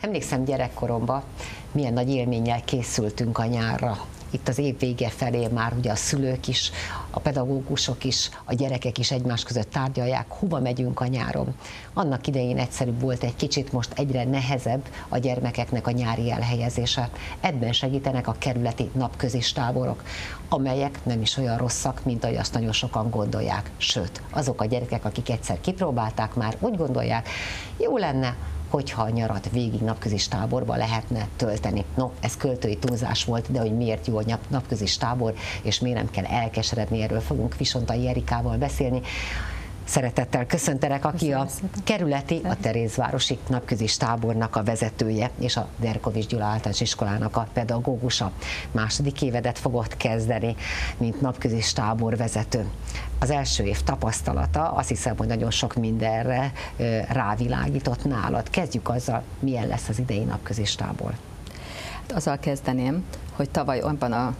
Emlékszem gyerekkoromban, milyen nagy élménnyel készültünk a nyárra itt az év vége felé már ugye a szülők is, a pedagógusok is, a gyerekek is egymás között tárgyalják, hova megyünk a nyáron. Annak idején egyszerűbb volt egy kicsit, most egyre nehezebb a gyermekeknek a nyári elhelyezése. Ebben segítenek a kerületi napközis táborok, amelyek nem is olyan rosszak, mint ahogy azt nagyon sokan gondolják. Sőt, azok a gyerekek, akik egyszer kipróbálták már, úgy gondolják, jó lenne, hogyha a nyarat végig napközis táborba lehetne tölteni. No, ez költői túlzás volt, de hogy miért jó a napközis tábor, és miért nem kell elkeseredni, erről fogunk Visontai Erikával beszélni. Szeretettel köszöntelek, aki a kerületi, a Terézvárosi napközis tábornak a vezetője, és a Derkovics Gyula általános iskolának a pedagógusa. Második évedet fogott kezdeni, mint napközis tábor vezető. Az első év tapasztalata azt hiszem, hogy nagyon sok mindenre rávilágított nálad. Kezdjük azzal, milyen lesz az idei napközis tábor. Hát azzal kezdeném, hogy tavaly abban a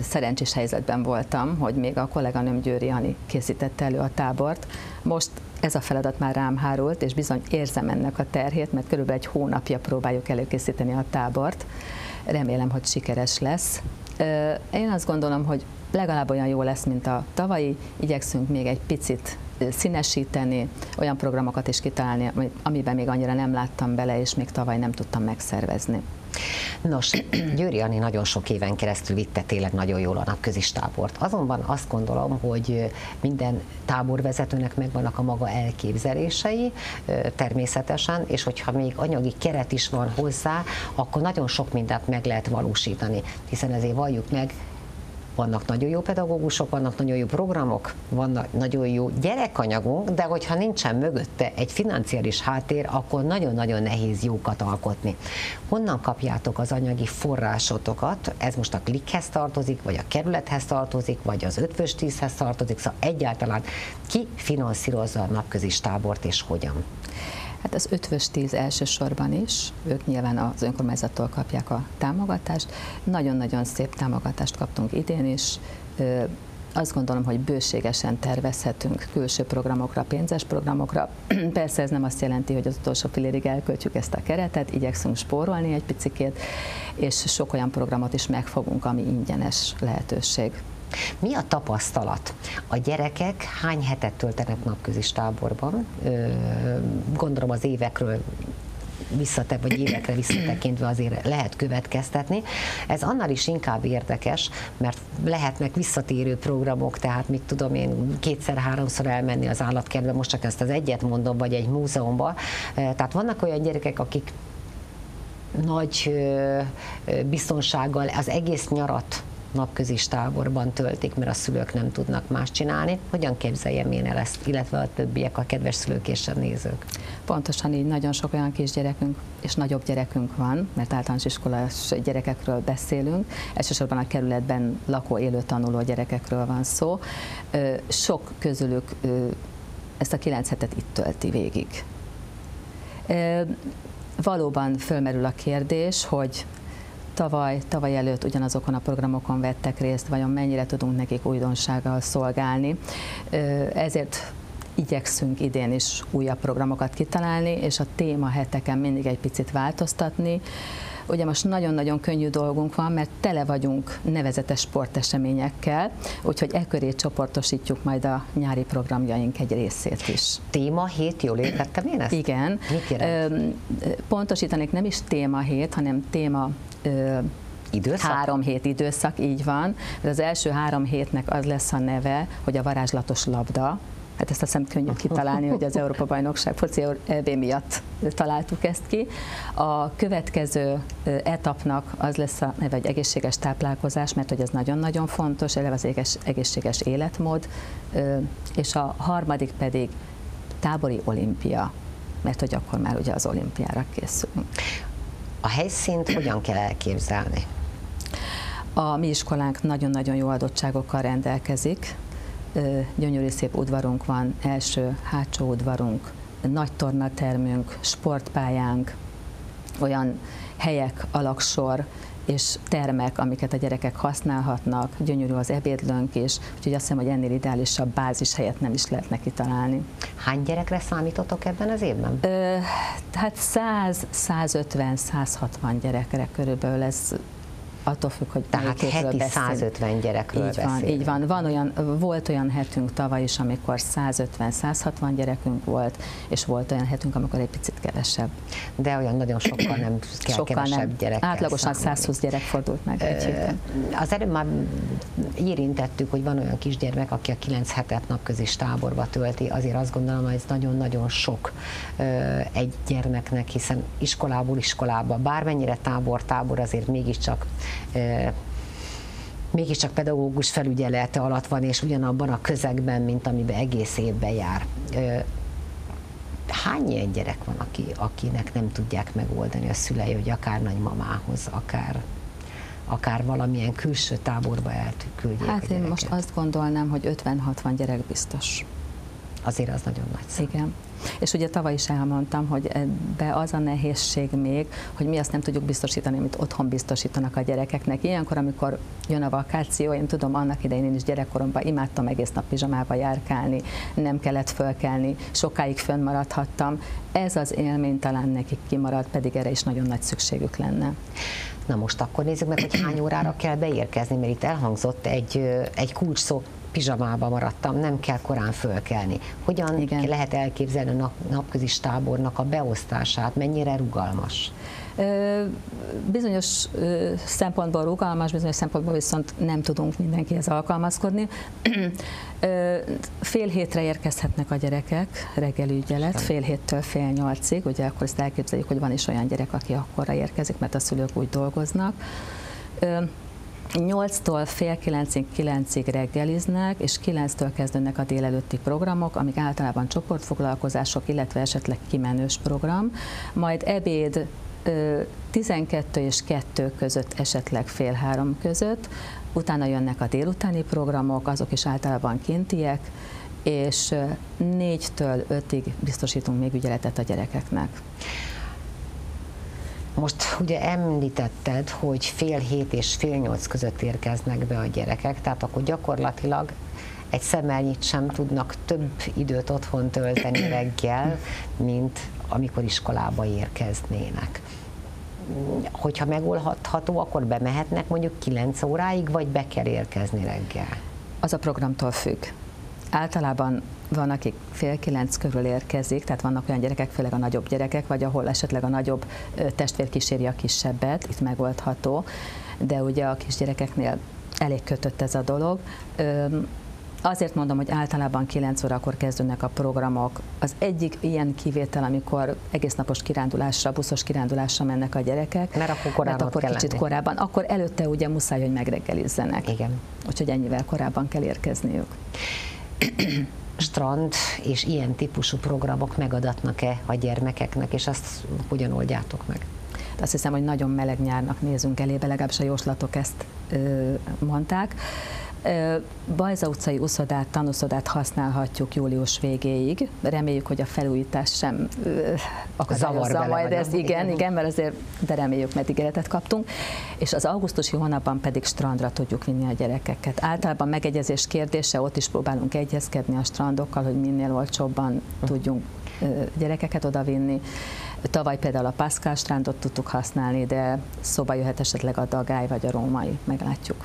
szerencsés helyzetben voltam, hogy még a kolléganőm Győri Ani készítette elő a tábort. Most ez a feladat már rám hárult, és bizony érzem ennek a terhét, mert körülbelül egy hónapja próbáljuk előkészíteni a tábort. Remélem, hogy sikeres lesz. Én azt gondolom, hogy legalább olyan jó lesz, mint a tavalyi. Igyekszünk még egy picit színesíteni, olyan programokat is kitalálni, amiben még annyira nem láttam bele, és még tavaly nem tudtam megszervezni. Nos, Győri Ani nagyon sok éven keresztül vitte tényleg nagyon jól a napközis tábort. Azonban azt gondolom, hogy minden táborvezetőnek megvannak a maga elképzelései természetesen, és hogyha még anyagi keret is van hozzá, akkor nagyon sok mindent meg lehet valósítani, hiszen ezért valljuk meg, vannak nagyon jó pedagógusok, vannak nagyon jó programok, vannak nagyon jó gyerekanyagunk, de hogyha nincsen mögötte egy financiális háttér, akkor nagyon-nagyon nehéz jókat alkotni. Honnan kapjátok az anyagi forrásotokat? Ez most a klikhez tartozik, vagy a kerülethez tartozik, vagy az ötvös tízhez tartozik, szóval egyáltalán ki finanszírozza a napközis tábort és hogyan? Hát az ötvös tíz elsősorban is, ők nyilván az önkormányzattól kapják a támogatást. Nagyon-nagyon szép támogatást kaptunk idén is. Azt gondolom, hogy bőségesen tervezhetünk külső programokra, pénzes programokra. Persze ez nem azt jelenti, hogy az utolsó filérig elköltjük ezt a keretet, igyekszünk spórolni egy picikét, és sok olyan programot is megfogunk, ami ingyenes lehetőség. Mi a tapasztalat? A gyerekek hány hetet töltenek napközis táborban? Gondolom az évekről visszate, vagy évekre visszatekintve azért lehet következtetni. Ez annál is inkább érdekes, mert lehetnek visszatérő programok, tehát mit tudom én, kétszer-háromszor elmenni az állatkertbe, most csak ezt az egyet mondom, vagy egy múzeumba. Tehát vannak olyan gyerekek, akik nagy biztonsággal az egész nyarat napközis táborban töltik, mert a szülők nem tudnak más csinálni. Hogyan képzeljem én el ezt, illetve a többiek, a kedves szülők és a nézők? Pontosan így, nagyon sok olyan kisgyerekünk és nagyobb gyerekünk van, mert általános iskolás gyerekekről beszélünk, elsősorban a kerületben lakó, élő, tanuló gyerekekről van szó. Sok közülük ezt a kilenc hetet itt tölti végig. Valóban fölmerül a kérdés, hogy tavaly, tavaly előtt ugyanazokon a programokon vettek részt, vajon mennyire tudunk nekik újdonsággal szolgálni. Ezért igyekszünk idén is újabb programokat kitalálni, és a téma heteken mindig egy picit változtatni. Ugye most nagyon-nagyon könnyű dolgunk van, mert tele vagyunk nevezetes sporteseményekkel, úgyhogy e köré csoportosítjuk majd a nyári programjaink egy részét is. Téma hét, jól értettem én ezt? Igen. Mit Pontosítanék nem is téma hét, hanem téma Időszak? Három hét időszak, így van. Az első három hétnek az lesz a neve, hogy a varázslatos labda, Hát ezt azt hiszem könnyű kitalálni, hogy az Európa Bajnokság foci EB miatt találtuk ezt ki. A következő etapnak az lesz a neve, egy egészséges táplálkozás, mert hogy ez nagyon-nagyon fontos, eleve az egészséges életmód, és a harmadik pedig tábori olimpia, mert hogy akkor már ugye az olimpiára készülünk. A helyszínt hogyan kell elképzelni? A mi iskolánk nagyon-nagyon jó adottságokkal rendelkezik. Gyönyörű szép udvarunk van, első, hátsó udvarunk, nagy tornatermünk, sportpályánk, olyan helyek, alaksor, és termek, amiket a gyerekek használhatnak, gyönyörű az ebédlőnk is, úgyhogy azt hiszem, hogy ennél ideálisabb bázis helyet nem is lehet neki találni. Hány gyerekre számítotok ebben az évben? Ö, hát 100, 150, 160 gyerekre körülbelül ez attól függ, hogy Tehát heti beszél. 150 gyerekről így van, így van. van olyan, volt olyan hetünk tavaly is, amikor 150-160 gyerekünk volt, és volt olyan hetünk, amikor egy picit kevesebb. De olyan nagyon sokkal nem kell sokkal kevesebb nem. gyerek. Átlagosan számolni. 120 gyerek fordult meg egy héten. Az előbb már érintettük, hogy van olyan kisgyermek, aki a 9 hetet napközis táborba tölti, azért azt gondolom, hogy ez nagyon-nagyon sok egy gyermeknek, hiszen iskolából iskolába, bármennyire tábor, tábor azért mégiscsak mégiscsak pedagógus felügyelete alatt van, és ugyanabban a közegben, mint amiben egész évben jár. Hány ilyen gyerek van, aki, akinek nem tudják megoldani a szülei, hogy akár nagymamához, akár akár valamilyen külső táborba elküldjék Hát én most azt gondolnám, hogy 50-60 gyerek biztos. Azért az nagyon nagy szám. Igen. És ugye tavaly is elmondtam, hogy ebbe az a nehézség még, hogy mi azt nem tudjuk biztosítani, amit otthon biztosítanak a gyerekeknek. Ilyenkor, amikor jön a vakáció, én tudom, annak idején én is gyerekkoromban imádtam egész nap pizsamába járkálni, nem kellett fölkelni, sokáig fönnmaradhattam. Ez az élmény talán nekik kimarad, pedig erre is nagyon nagy szükségük lenne. Na most akkor nézzük meg, hogy hány órára kell beérkezni, mert itt elhangzott egy, egy kulcs szó, pizsamába maradtam, nem kell korán fölkelni. Hogyan Igen. lehet elképzelni a nap, napközis tábornak a beosztását, mennyire rugalmas? Bizonyos szempontból rugalmas, bizonyos szempontból viszont nem tudunk mindenkihez alkalmazkodni. Fél hétre érkezhetnek a gyerekek, reggeli ügyelet, fél héttől fél nyolcig, ugye akkor ezt elképzeljük, hogy van is olyan gyerek, aki akkorra érkezik, mert a szülők úgy dolgoznak 8-tól fél 9-ig, 9-ig reggeliznek, és 9-től kezdődnek a délelőtti programok, amik általában csoportfoglalkozások, illetve esetleg kimenős program, majd ebéd 12 és 2 között, esetleg fél három között, utána jönnek a délutáni programok, azok is általában kintiek, és 4-től 5-ig biztosítunk még ügyeletet a gyerekeknek. Most ugye említetted, hogy fél hét és fél nyolc között érkeznek be a gyerekek, tehát akkor gyakorlatilag egy szemelnyit sem tudnak több időt otthon tölteni reggel, mint amikor iskolába érkeznének. Hogyha megoldható, akkor bemehetnek mondjuk 9 óráig, vagy be kell érkezni reggel? Az a programtól függ. Általában van, akik fél kilenc körül érkezik, tehát vannak olyan gyerekek, főleg a nagyobb gyerekek, vagy ahol esetleg a nagyobb testvér kíséri a kisebbet, itt megoldható, de ugye a kisgyerekeknél elég kötött ez a dolog. Azért mondom, hogy általában 9 órakor kezdődnek a programok. Az egyik ilyen kivétel, amikor egész napos kirándulásra, buszos kirándulásra mennek a gyerekek. Mert akkor korábban mert akkor kicsit lenni. korábban. Akkor előtte ugye muszáj, hogy megreggelizzenek. Igen. Úgyhogy ennyivel korábban kell érkezniük strand és ilyen típusú programok megadatnak-e a gyermekeknek, és azt hogyan oldjátok meg? De azt hiszem, hogy nagyon meleg nyárnak nézünk elébe, legalábbis a jóslatok ezt ö, mondták. Bajza utcai uszodát, tanuszodát használhatjuk július végéig. Reméljük, hogy a felújítás sem akadályozza majd ezt. Igen, igen, igen, mert azért, de reméljük, mert ígéretet kaptunk. És az augusztusi hónapban pedig strandra tudjuk vinni a gyerekeket. Általában megegyezés kérdése, ott is próbálunk egyezkedni a strandokkal, hogy minél olcsóbban tudjunk gyerekeket odavinni. Tavaly például a Pascal strandot tudtuk használni, de szóba jöhet esetleg a Dagály vagy a római, meglátjuk.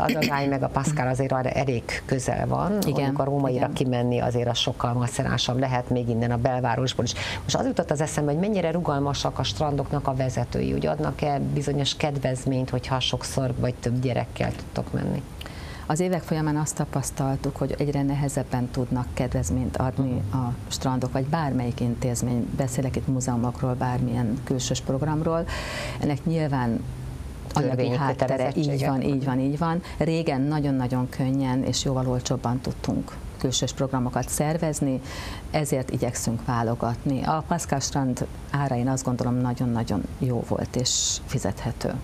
A Dagály meg a Pascal azért elég közel van, igen, a rómaira igen. kimenni azért az sokkal macerásabb lehet még innen a belvárosból is. Most az jutott az eszembe, hogy mennyire rugalmasak a strandoknak a vezetői, hogy adnak-e bizonyos kedvezményt, hogyha sokszor vagy több gyerekkel tudtok menni? Az évek folyamán azt tapasztaltuk, hogy egyre nehezebben tudnak kedvezményt adni a strandok, vagy bármelyik intézmény, beszélek itt múzeumokról, bármilyen külsős programról. Ennek nyilván anyagi háttere, így van, így van, így van. Régen nagyon-nagyon könnyen és jóval olcsóbban tudtunk külsős programokat szervezni, ezért igyekszünk válogatni. A Pascal Strand ára én azt gondolom nagyon-nagyon jó volt és fizethető.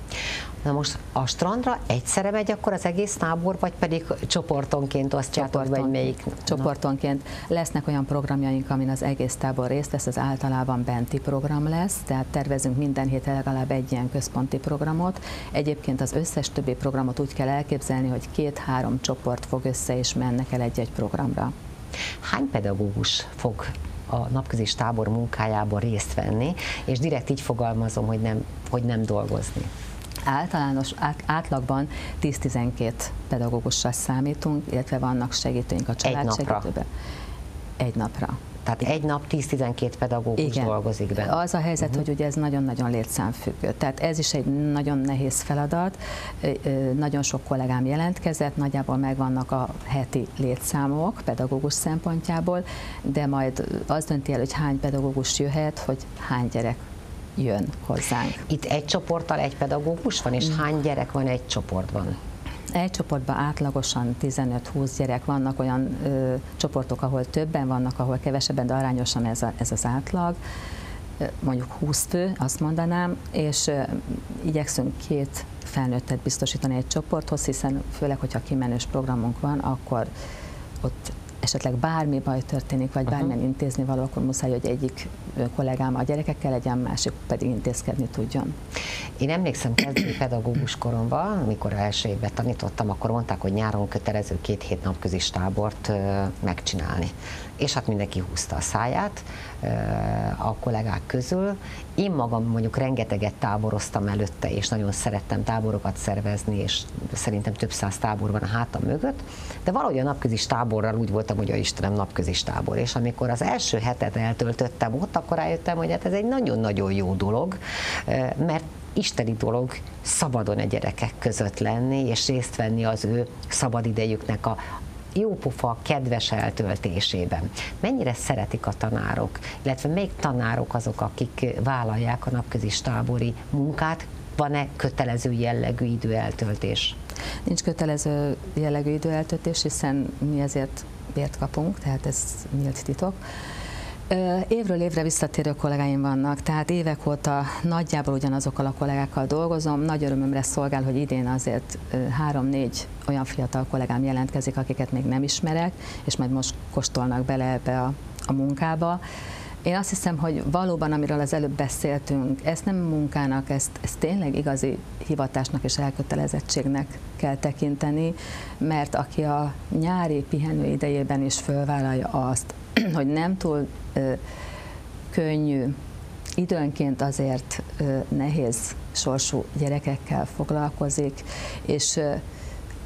Na most a strandra egyszerre megy akkor az egész tábor, vagy pedig csoportonként osztjátok, Csoporton, vagy melyik? Csoportonként lesznek olyan programjaink, amin az egész tábor részt vesz, az általában benti program lesz, tehát tervezünk minden héten legalább egy ilyen központi programot. Egyébként az összes többi programot úgy kell elképzelni, hogy két-három csoport fog össze és mennek el egy-egy programra. Hány pedagógus fog a napközis tábor munkájában részt venni, és direkt így fogalmazom, hogy nem, hogy nem dolgozni. Általános át, átlagban 10-12 pedagógussal számítunk, illetve vannak segítőink a családsegítőben. Egy napra. Tehát egy nap 10-12 pedagógus Igen. dolgozik benne. Az a helyzet, uh-huh. hogy ugye ez nagyon-nagyon létszámfüggő. Tehát ez is egy nagyon nehéz feladat. Nagyon sok kollégám jelentkezett, nagyjából megvannak a heti létszámok pedagógus szempontjából, de majd az dönti el, hogy hány pedagógus jöhet, hogy hány gyerek jön hozzánk. Itt egy csoporttal egy pedagógus van, és mm. hány gyerek van egy csoportban? Egy csoportban átlagosan 15-20 gyerek, vannak olyan ö, csoportok, ahol többen vannak, ahol kevesebben, de arányosan ez, a, ez az átlag. Mondjuk 20 fő, azt mondanám, és igyekszünk két felnőttet biztosítani egy csoporthoz, hiszen főleg, hogyha kimenős programunk van, akkor ott esetleg bármi baj történik, vagy bármilyen intézni való, akkor muszáj, hogy egyik kollégám a gyerekekkel legyen, másik pedig intézkedni tudjon. Én emlékszem kezdő pedagógus koromban, amikor első évben tanítottam, akkor mondták, hogy nyáron kötelező két hét napközis tábort megcsinálni. És hát mindenki húzta a száját a kollégák közül. Én magam mondjuk rengeteget táboroztam előtte, és nagyon szerettem táborokat szervezni, és szerintem több száz tábor van a hátam mögött, de valahogy a napközis táborral úgy voltam, hogy a Istenem napközis tábor, és amikor az első hetet eltöltöttem ott, akkor rájöttem, hogy hát ez egy nagyon-nagyon jó dolog, mert isteni dolog szabadon a gyerekek között lenni, és részt venni az ő szabadidejüknek a, jópofa, kedves eltöltésében. Mennyire szeretik a tanárok, illetve még tanárok azok, akik vállalják a napközis tábori munkát, van-e kötelező jellegű időeltöltés? Nincs kötelező jellegű időeltöltés, hiszen mi ezért bért kapunk, tehát ez nyílt titok. Évről évre visszatérő kollégáim vannak, tehát évek óta nagyjából ugyanazokkal a kollégákkal dolgozom. Nagy örömömre szolgál, hogy idén azért három-négy olyan fiatal kollégám jelentkezik, akiket még nem ismerek, és majd most kóstolnak bele ebbe a, a munkába. Én azt hiszem, hogy valóban, amiről az előbb beszéltünk, ezt nem munkának, ezt, ezt tényleg igazi hivatásnak és elkötelezettségnek kell tekinteni, mert aki a nyári pihenő idejében is fölvállalja azt, hogy nem túl ö, könnyű, időnként azért ö, nehéz sorsú gyerekekkel foglalkozik, és ö,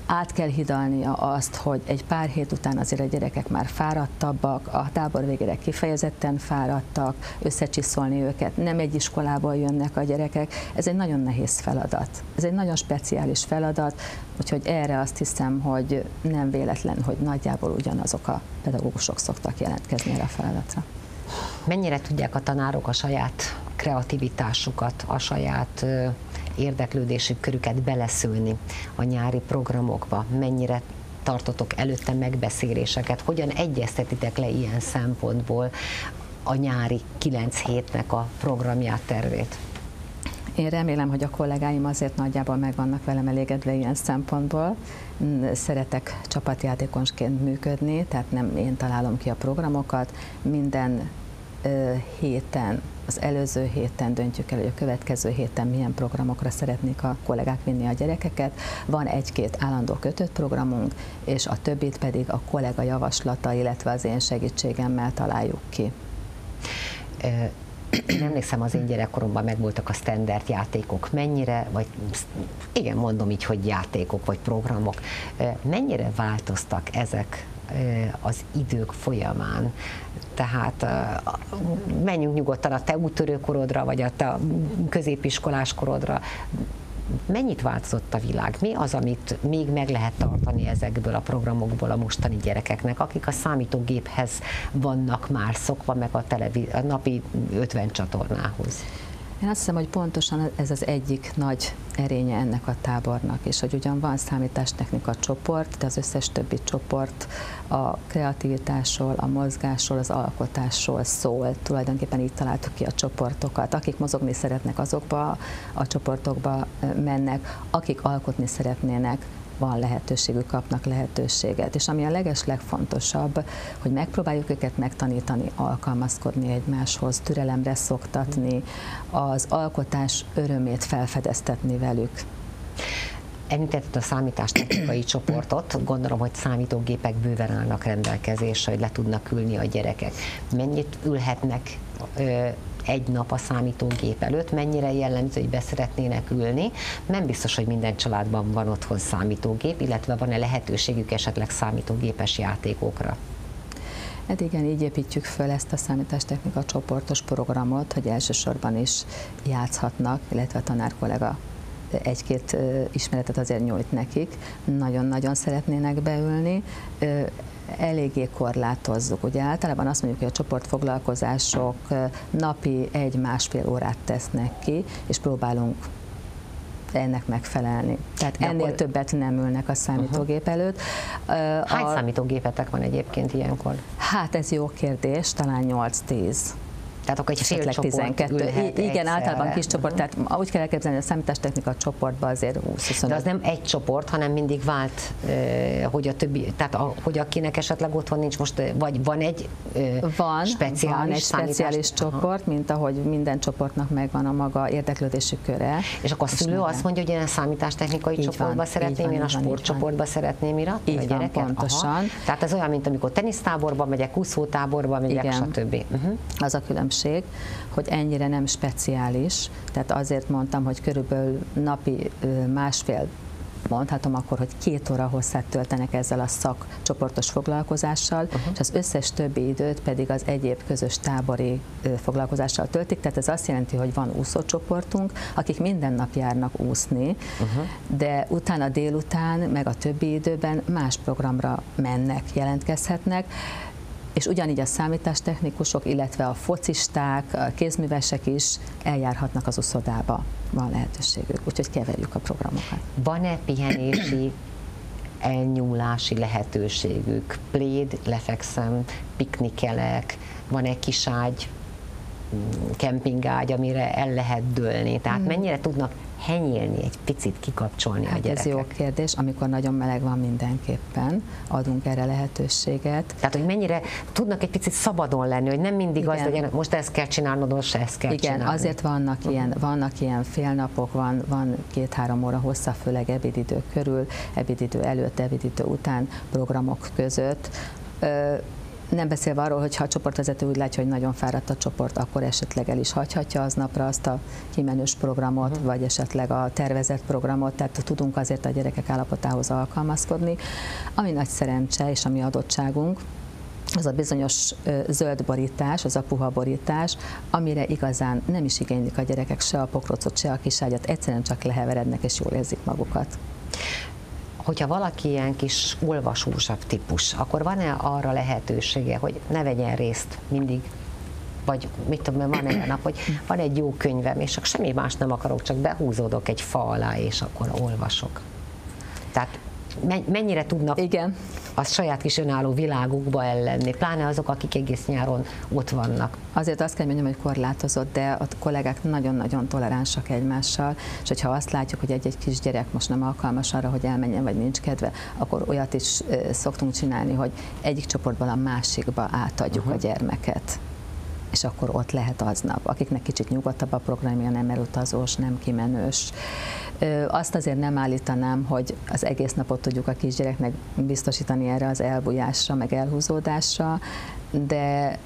át kell hidalnia azt, hogy egy pár hét után azért a gyerekek már fáradtabbak, a tábor végére kifejezetten fáradtak, összecsiszolni őket, nem egy iskolából jönnek a gyerekek, ez egy nagyon nehéz feladat. Ez egy nagyon speciális feladat, úgyhogy erre azt hiszem, hogy nem véletlen, hogy nagyjából ugyanazok a pedagógusok szoktak jelentkezni erre a feladatra. Mennyire tudják a tanárok a saját kreativitásukat, a saját érdeklődésük körüket beleszülni a nyári programokba? Mennyire tartotok előtte megbeszéléseket? Hogyan egyeztetitek le ilyen szempontból a nyári kilenc hétnek a programját, tervét? Én remélem, hogy a kollégáim azért nagyjából meg vannak velem elégedve ilyen szempontból. Szeretek csapatjátékonsként működni, tehát nem én találom ki a programokat. Minden héten, az előző héten döntjük el, hogy a következő héten milyen programokra szeretnék a kollégák vinni a gyerekeket. Van egy-két állandó kötött programunk, és a többit pedig a kollega javaslata, illetve az én segítségemmel találjuk ki. Én emlékszem, az én gyerekkoromban megvoltak a standard játékok. Mennyire, vagy igen, mondom így, hogy játékok vagy programok, mennyire változtak ezek az idők folyamán. Tehát menjünk nyugodtan a te úttörőkorodra, vagy a te középiskolás korodra. Mennyit változott a világ? Mi az, amit még meg lehet tartani ezekből a programokból a mostani gyerekeknek, akik a számítógéphez vannak már szokva, meg a, televíz- a napi 50 csatornához? Én azt hiszem, hogy pontosan ez az egyik nagy erénye ennek a tábornak, és hogy ugyan van számítástechnika csoport, de az összes többi csoport a kreativitásról, a mozgásról, az alkotásról szól. Tulajdonképpen így találtuk ki a csoportokat. Akik mozogni szeretnek, azokba a csoportokba mennek, akik alkotni szeretnének, van lehetőségük, kapnak lehetőséget. És ami a leges legfontosabb, hogy megpróbáljuk őket megtanítani, alkalmazkodni egymáshoz, türelemre szoktatni, az alkotás örömét felfedeztetni velük. Említetted a számítástechnikai csoportot, gondolom, hogy számítógépek bőven állnak rendelkezésre, hogy le tudnak ülni a gyerekek. Mennyit ülhetnek egy nap a számítógép előtt, mennyire jellemző, hogy beszeretnének ülni. Nem biztos, hogy minden családban van otthon számítógép, illetve van-e lehetőségük esetleg számítógépes játékokra. Hát igen, így építjük föl ezt a számítástechnika csoportos programot, hogy elsősorban is játszhatnak, illetve a tanár kollega egy-két ismeretet azért nyújt nekik, nagyon-nagyon szeretnének beülni eléggé korlátozzuk. Ugye általában azt mondjuk, hogy a csoportfoglalkozások napi egy-másfél órát tesznek ki, és próbálunk ennek megfelelni. Tehát De ennél akkor... többet nem ülnek a számítógép előtt. Hány a... számítógépetek van egyébként ilyenkor? Hát ez jó kérdés, talán 8-10. Tehát akkor egy fél csoport 12. Igen, egyszerre. általában kis csoport, uh-huh. tehát úgy kell elképzelni, hogy a számítástechnika csoportban azért 20 De az nem egy csoport, hanem mindig vált, hogy a többi, tehát a, hogy akinek esetleg otthon nincs most, vagy van egy van, speciális, van egy speciális csoport, Aha. mint ahogy minden csoportnak megvan a maga érdeklődési köre. És akkor a szülő azt mondja, hogy én a számítástechnikai így csoportba van, szeretném, van, én a sportcsoportba szeretném iratni így a gyereket. Van, pontosan. Aha. Tehát ez olyan, mint amikor tenisztáborba megyek, úszótáborba megyek, Igen. stb. Uh-huh. Az a különbség különbség, hogy ennyire nem speciális, tehát azért mondtam, hogy körülbelül napi másfél mondhatom akkor, hogy két óra hosszát töltenek ezzel a szakcsoportos foglalkozással, uh-huh. és az összes többi időt pedig az egyéb közös tábori foglalkozással töltik, tehát ez azt jelenti, hogy van úszócsoportunk, akik minden nap járnak úszni, uh-huh. de utána délután, meg a többi időben más programra mennek, jelentkezhetnek, és ugyanígy a számítástechnikusok, illetve a focisták, a kézművesek is eljárhatnak az uszodába, van lehetőségük, úgyhogy keverjük a programokat. Van-e pihenési elnyúlási lehetőségük? Pléd, lefekszem, piknikelek, van-e kiságy, kempingágy, amire el lehet dőlni? Tehát hmm. mennyire tudnak henyélni, egy picit kikapcsolni hát a gyerekek? Ez jó kérdés, amikor nagyon meleg van mindenképpen, adunk erre lehetőséget. Tehát, hogy mennyire tudnak egy picit szabadon lenni, hogy nem mindig Igen. az legyen, most ezt kell csinálnod, most ezt kell Igen, csinálni. azért vannak uh-huh. ilyen, vannak ilyen félnapok, van, van két-három óra hossza, főleg ebédidő körül, ebédidő előtt, ebédidő után programok között. Nem beszélve arról, hogy ha a csoportvezető úgy látja, hogy nagyon fáradt a csoport, akkor esetleg el is hagyhatja aznapra azt a kimenős programot, uh-huh. vagy esetleg a tervezett programot, tehát tudunk azért a gyerekek állapotához alkalmazkodni. Ami nagy szerencse és ami adottságunk, az a bizonyos zöld borítás, az a puha borítás, amire igazán nem is igénylik a gyerekek se a pokrocot, se a kiságyat, egyszerűen csak leheverednek és jól érzik magukat hogyha valaki ilyen kis olvasósabb típus, akkor van-e arra lehetősége, hogy ne vegyen részt mindig vagy mit tudom, van egy nap, hogy van egy jó könyvem, és csak semmi más nem akarok, csak behúzódok egy fa alá, és akkor olvasok. Tehát mennyire tudnak Igen. A saját kis önálló világukba ellenni, pláne azok, akik egész nyáron ott vannak. Azért azt kell mondjam, hogy korlátozott, de a kollégák nagyon-nagyon toleránsak egymással, és hogyha azt látjuk, hogy egy-egy kis gyerek most nem alkalmas arra, hogy elmenjen, vagy nincs kedve, akkor olyat is szoktunk csinálni, hogy egyik csoportból a másikba átadjuk uh-huh. a gyermeket és akkor ott lehet aznap. Akiknek kicsit nyugodtabb a programja, nem elutazós, nem kimenős, azt azért nem állítanám, hogy az egész napot tudjuk a kisgyereknek biztosítani erre az elbújásra, meg elhúzódásra, de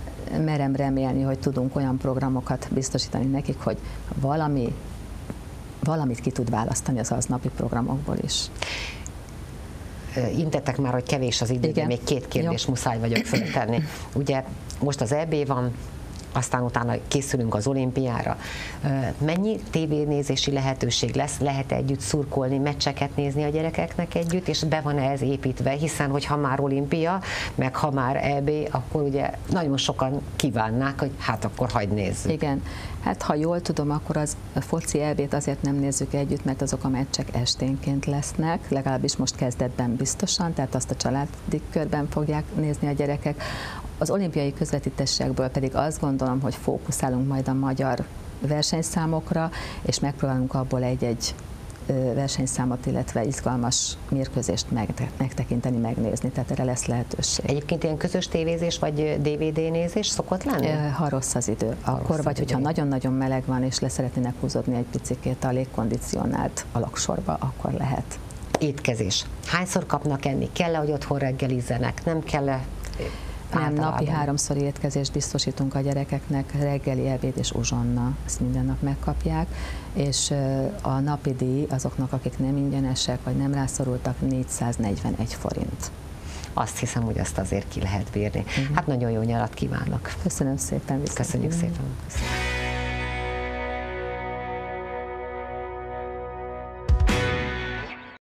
merem remélni, hogy tudunk olyan programokat biztosítani nekik, hogy valami, valamit ki tud választani az aznapi programokból is. Intetek már, hogy kevés az idő, de még két kérdés Jó. muszáj vagyok föltenni. Ugye most az EB van, aztán utána készülünk az olimpiára. Mennyi tévénézési lehetőség lesz? Lehet együtt szurkolni, meccseket nézni a gyerekeknek együtt, és be van ez építve, hiszen hogyha már olimpia, meg ha már EB, akkor ugye nagyon sokan kívánnák, hogy hát akkor hagyd nézzük. Igen, hát ha jól tudom, akkor az foci EB-t azért nem nézzük együtt, mert azok a meccsek esténként lesznek, legalábbis most kezdetben biztosan, tehát azt a családi körben fogják nézni a gyerekek. Az olimpiai közvetítésekből pedig azt gondolom, hogy fókuszálunk majd a magyar versenyszámokra, és megpróbálunk abból egy-egy versenyszámot, illetve izgalmas mérkőzést megtekinteni, megnézni, tehát erre lesz lehetőség. Egyébként ilyen közös tévézés vagy DVD nézés szokott lenni? Ha rossz az idő, ha akkor, rossz vagy hogyha nagyon-nagyon meleg van, és leszeretnének húzódni egy picikét a légkondicionált alaksorba, akkor lehet. Étkezés. Hányszor kapnak enni? Kell-e, hogy otthon reggelizzenek? Nem kell-e? Nem, napi háromszor étkezést biztosítunk a gyerekeknek, reggeli, ebéd és uzsonna, ezt minden nap megkapják, és a napi díj azoknak, akik nem ingyenesek, vagy nem rászorultak, 441 forint. Azt hiszem, hogy azt azért ki lehet bírni. Uh-huh. Hát nagyon jó nyarat kívánok. Köszönöm szépen. Viszont. Köszönjük szépen. Köszönjük.